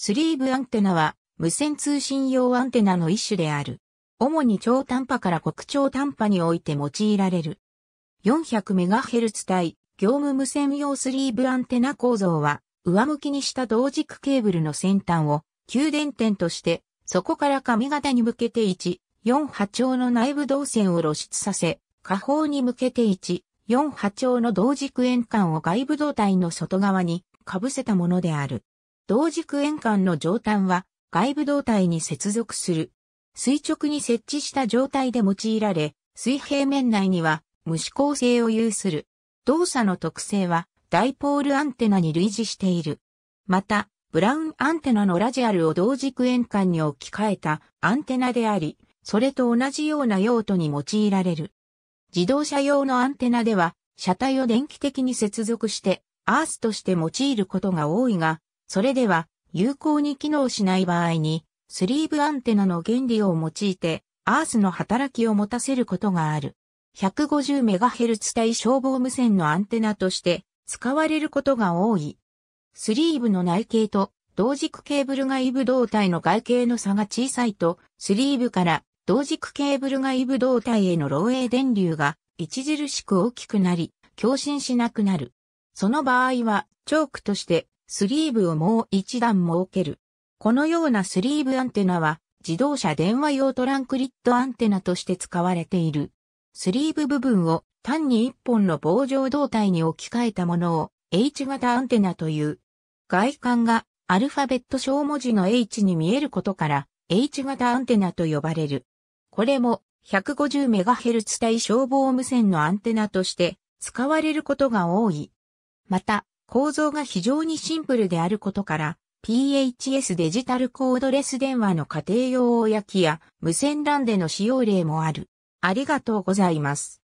スリーブアンテナは無線通信用アンテナの一種である。主に超短波から極超短波において用いられる。400MHz 帯業務無線用スリーブアンテナ構造は上向きにした同軸ケーブルの先端を給電点としてそこから上型に向けて1、4波長の内部導線を露出させ、下方に向けて1、4波長の同軸円環を外部導体の外側に被せたものである。同軸円環の上端は外部導体に接続する。垂直に設置した状態で用いられ、水平面内には無指向性を有する。動作の特性はダイポールアンテナに類似している。また、ブラウンアンテナのラジアルを同軸円環に置き換えたアンテナであり、それと同じような用途に用いられる。自動車用のアンテナでは、車体を電気的に接続して、アースとして用いることが多いが、それでは、有効に機能しない場合に、スリーブアンテナの原理を用いて、アースの働きを持たせることがある。150MHz 帯消防無線のアンテナとして使われることが多い。スリーブの内径と同軸ケーブル外部導体の外径の差が小さいと、スリーブから同軸ケーブル外部導体への漏洩電流が著しく大きくなり、共振しなくなる。その場合は、チョークとしてスリーブをもう一段設ける。このようなスリーブアンテナは自動車電話用トランクリッドアンテナとして使われている。スリーブ部分を単に一本の棒状導体に置き換えたものを H 型アンテナという。外観がアルファベット小文字の H に見えることから H 型アンテナと呼ばれる。これも 150MHz 帯消防無線のアンテナとして使われることが多い。また、構造が非常にシンプルであることから、PHS デジタルコードレス電話の家庭用焼きや無線 LAN での使用例もある。ありがとうございます。